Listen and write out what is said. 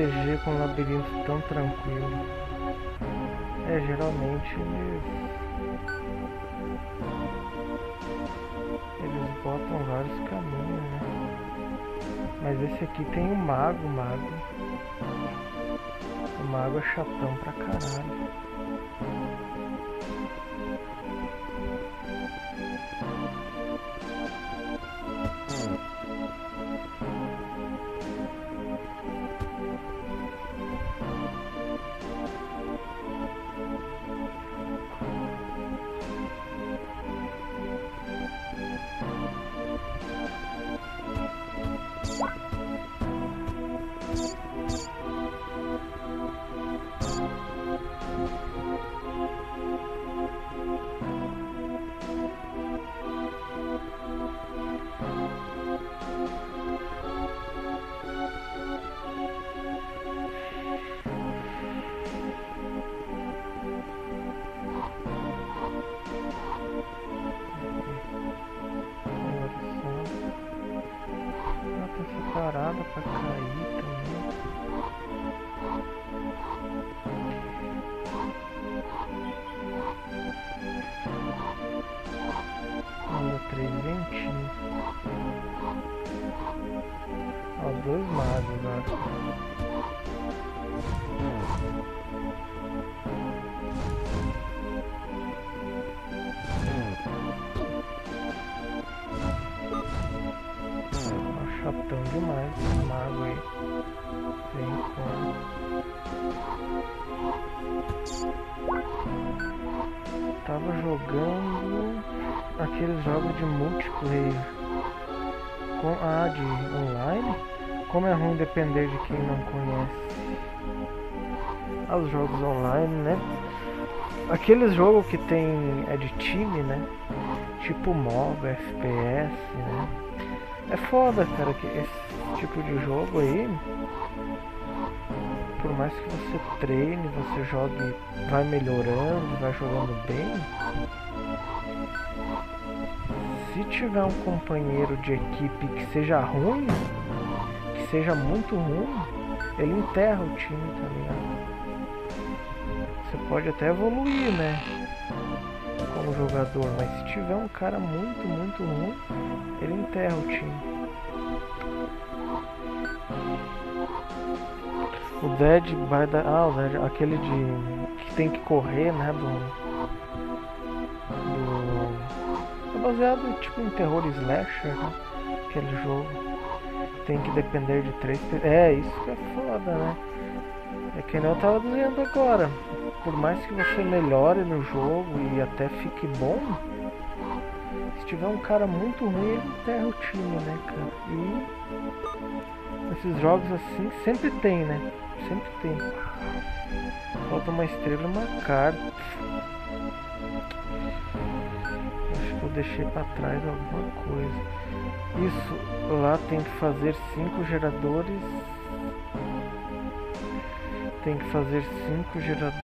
RPG com um labirinto tão tranquilo. É, geralmente eles. Eles botam vários caminhos, né? Mas esse aqui tem o um mago, mago. O mago é chatão pra caralho. Dois magos, ó. chatão demais mago aí. Tem como. Tava jogando aqueles jogos de multiplayer. Com, ah, de online? Como é ruim depender de quem não conhece. Os jogos online, né? Aqueles jogos que tem é de time, né? Tipo MOBA, FPS, né? É foda, cara, que esse tipo de jogo aí, por mais que você treine, você jogue, vai melhorando, vai jogando bem, se tiver um companheiro de equipe que seja ruim, seja muito ruim, ele enterra o time, tá ligado? Você pode até evoluir, né? Como jogador, mas se tiver um cara muito, muito ruim, ele enterra o time. O Dead vai dar. Ah, o Dead, aquele de. que tem que correr, né? Do. do. É baseado tipo em terror slasher, né? Aquele jogo. Tem que depender de três. É, isso que é foda, né? É que nem eu tava dizendo agora. Por mais que você melhore no jogo e até fique bom, se tiver um cara muito ruim, ele enterra o time, né, cara? E esses jogos assim sempre tem, né? Sempre tem. Falta uma estrela e uma carta. Acho que eu deixei pra trás alguma coisa. Isso, lá tem que fazer cinco geradores. Tem que fazer cinco geradores.